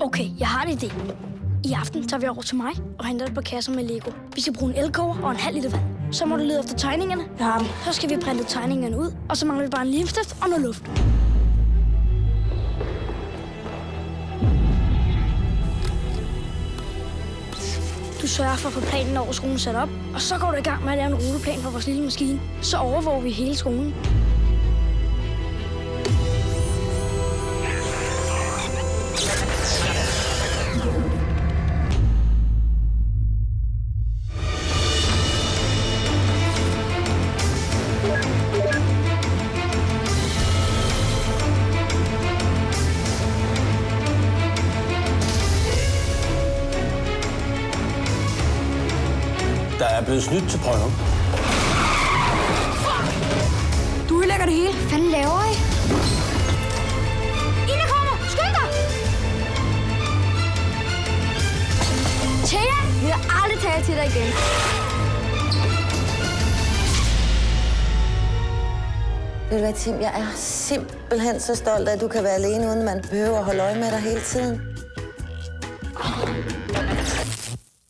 Okay, jeg har en idé. I aften tager vi over til mig og henter et par kasser med Lego. Vi skal bruge en elkoger og en halv liter vand. Så må du lede efter tegningerne. Jeg har dem. Så skal vi printe tegningerne ud, og så mangler vi bare en limstift og noget luft. Du sørger for at få planen over skolen sat op, og så går du i gang med at lave en ruteplan for vores lille maskine. Så overvåger vi hele skolen. Der er blevet snydt til prøven. Du ødelægger det hele. Hvad fanden laver I? Ina kommer! Skynd dig! Thea, vi har aldrig talt til dig igen. Ved du hvad, Tim? Jeg er simpelthen så stolt af, at du kan være alene, uden man behøver at holde øje med dig hele tiden.